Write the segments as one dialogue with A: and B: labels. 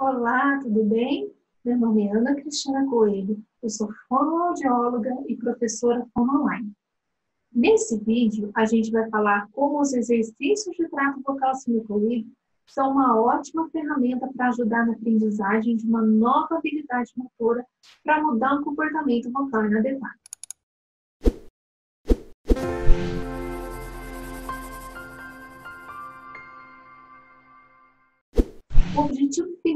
A: Olá, tudo bem? Meu nome é Ana Cristina Coelho, eu sou fonoaudióloga e professora fono online. Nesse vídeo, a gente vai falar como os exercícios de trato vocal semicolírico são uma ótima ferramenta para ajudar na aprendizagem de uma nova habilidade motora para mudar um comportamento vocal inadequado.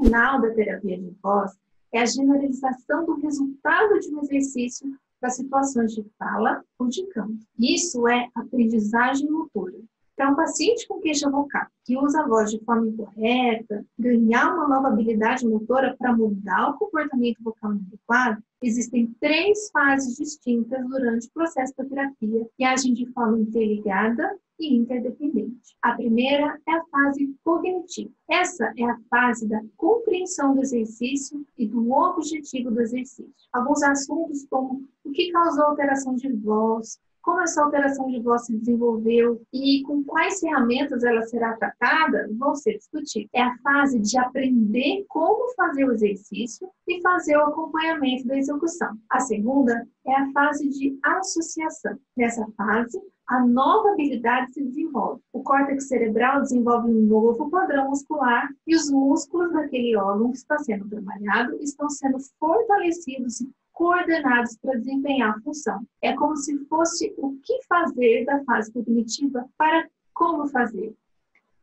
A: Final da terapia de voz é a generalização do resultado de um exercício para situações de fala ou de canto. Isso é aprendizagem motora. Para um paciente com queixa vocal que usa a voz de forma incorreta, ganhar uma nova habilidade motora para mudar o comportamento vocal inadequado, existem três fases distintas durante o processo da terapia que agem de forma interligada e interdependente. A primeira é a fase cognitiva. Essa é a fase da compreensão do exercício e do objetivo do exercício. Alguns assuntos como o que causou alteração de voz, como essa alteração de voz se desenvolveu e com quais ferramentas ela será tratada vão ser discutidos. É a fase de aprender como fazer o exercício e fazer o acompanhamento da execução. A segunda é a fase de associação. Nessa fase, a nova habilidade se desenvolve. O córtex cerebral desenvolve um novo padrão muscular e os músculos daquele órgão que está sendo trabalhado estão sendo fortalecidos e coordenados para desempenhar a função. É como se fosse o que fazer da fase cognitiva para como fazer.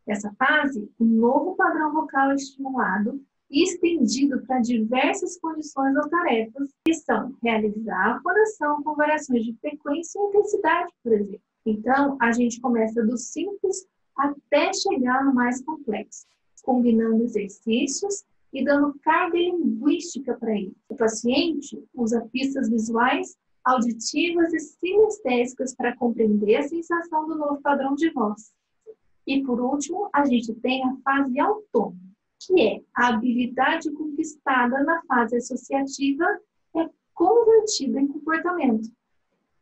A: Nessa fase, um novo padrão vocal é estimulado e estendido para diversas condições ou tarefas, que são realizar a fonação com variações de frequência e intensidade, por exemplo. Então, a gente começa do simples até chegar no mais complexo, combinando exercícios e dando carga linguística para ele. O paciente usa pistas visuais, auditivas e sinestésicas para compreender a sensação do novo padrão de voz. E por último, a gente tem a fase autônoma, que é a habilidade conquistada na fase associativa é convertida em comportamento.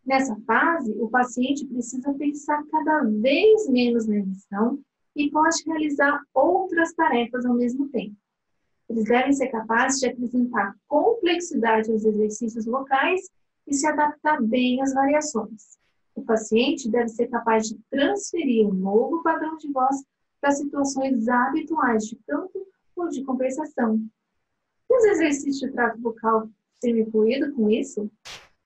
A: Nessa fase, o paciente precisa pensar cada vez menos na emissão e pode realizar outras tarefas ao mesmo tempo. Eles devem ser capazes de apresentar complexidade aos exercícios vocais e se adaptar bem às variações. O paciente deve ser capaz de transferir um novo padrão de voz para situações habituais de canto ou de conversação. E os exercícios de trato vocal serem incluídos com isso?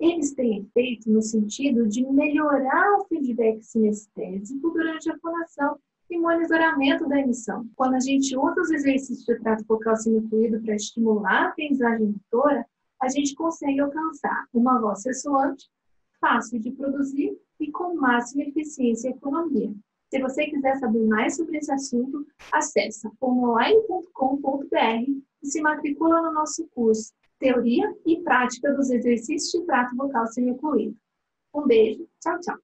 A: Eles têm efeito no sentido de melhorar o feedback sinestésico durante a fonação e monitoramento da emissão. Quando a gente usa os exercícios de trato vocal semi-incluído para estimular a aprendizagem motora, a gente consegue alcançar uma voz ressoante, fácil de produzir e com máxima eficiência e economia. Se você quiser saber mais sobre esse assunto, acesse online.com.br e se matricula no nosso curso teoria e prática dos exercícios de trato vocal semi-incluído. Um beijo, tchau, tchau.